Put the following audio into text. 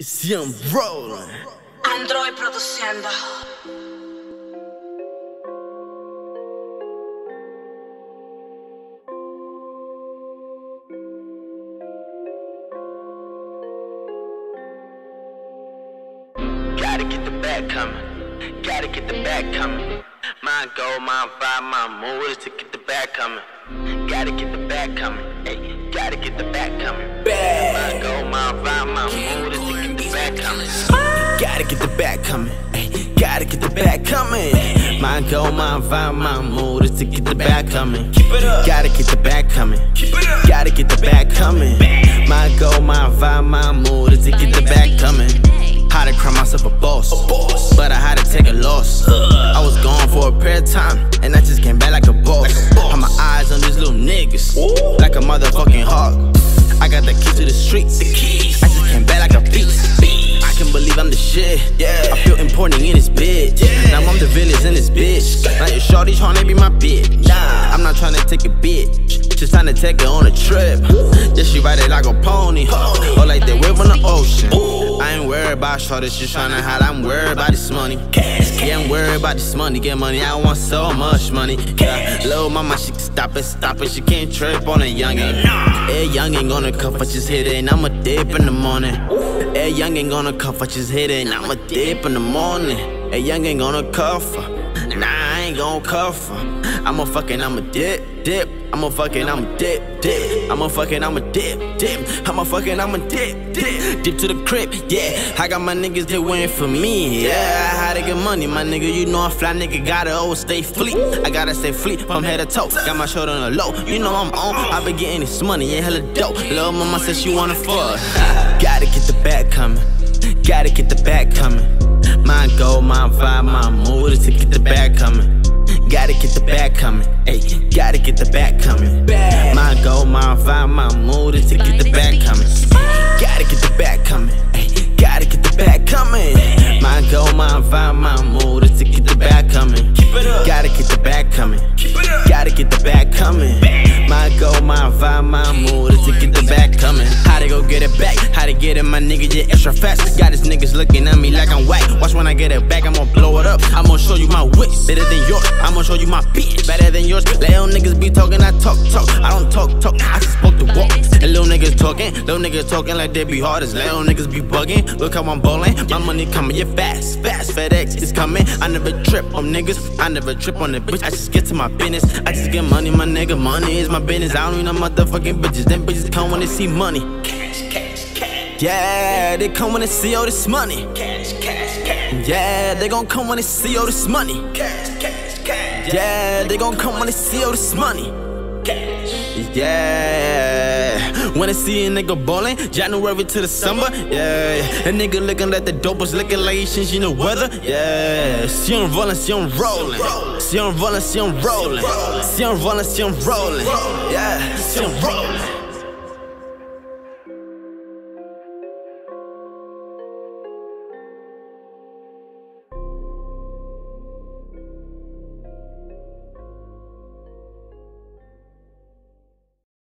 It's Young Androi produciendo. Gotta get the back coming. Gotta get the back coming. My goal, my vibe, my mood is to get the back coming. Gotta get the back coming. Hey, gotta get the back coming. My goal, my vibe, my mood is to get the back coming. Gotta get the back coming. Gotta get the back coming. My goal, my vibe, my mood is to get the back coming. Keep it up. Gotta get the back coming. Keep it up. Gotta get the back coming. My goal, my vibe, my mood is to get the back coming. How to cry myself a boss, but I had to take a loss. I was gone for a period of time, and I just came back like a boss. Had my eyes on these little niggas, like a motherfucking hawk. I got the key to the streets. the keys. I just came back like a beast. I can believe I'm the shit. Yeah. I feel important in this bitch. Yeah. Now I'm the villains in this bitch. Now your shorty tryna be my bitch. Nah, I'm not tryna take a bitch. Just tryna take her on a trip. Yeah, she ride it like a pony. Or like they wave on the ocean. I ain't worried about shorty, she tryna hide. I'm worried about this money. Yeah, I'm worried about this money. Get money, I want so much money. Yeah, little mama, she can stop it, stop it. She can't trip on a youngin'. Hey, youngin' gonna cuff, I just hit it, and I'ma dip in the morning. Hey, young ain't gonna cuff, I just hit it, I'ma dip in the morning. Hey, young ain't gonna cuff. Nah, I ain't gon' cuff her. I'ma fucking, I'ma dip, dip. I'ma fucking, I'ma dip, dip. I'ma fucking, I'ma dip, dip. I'ma fucking, I'ma dip, dip. Dip to the crib, yeah. I got my niggas that waiting for me, yeah. I had to get money, my nigga. You know I'm fly, nigga. Gotta always stay fleet. I gotta stay fleet from head to toe. Got my shoulder on the low, you know I'm on. I been getting this money, yeah, hella dope. Lil' mama said she wanna fuck. Gotta get the back coming. Gotta get the back coming. My goal, my vibe, coming. Ayy, gotta get the back coming. My goal, my vibe, my My goal, my vibe, my mood is to get the back coming. How to go get it back? How to get it, my nigga, yeah, extra fast. Got these niggas looking at me like I'm whack. Watch when I get it back, I'm gonna blow it up. I'm gonna show you my wit better than yours. I'm gonna show you my bitch better than yours. Little niggas be talking, I talk, talk. I don't talk, talk. I just spoke the walk. And little niggas talking, little niggas talking like they be hard as little niggas be bugging. Look how I'm ballin', my money coming, yeah, fast, fast. FedEx is coming. I never trip on niggas, I never trip on the bitch. I just get to my business. I just get money, my nigga. Money is my business. I don't need no motherfucking bitches. Them bitches come when they see money. Cash, cash, cash. Yeah, they come when they see all this money. Cash, cash, cash. Yeah, they gon' come when they see all this money. Cash, cash, cash. Yeah, they gon' come when they see all this money. Yeah, I see a nigga ballin', January to summer, yeah. A nigga looking like the dopest looking like he changing the weather, yeah. Si on rollin', si on rollin'. On rollin', si on rollin'. Si on rollin', rollin'. Yeah, on rollin'.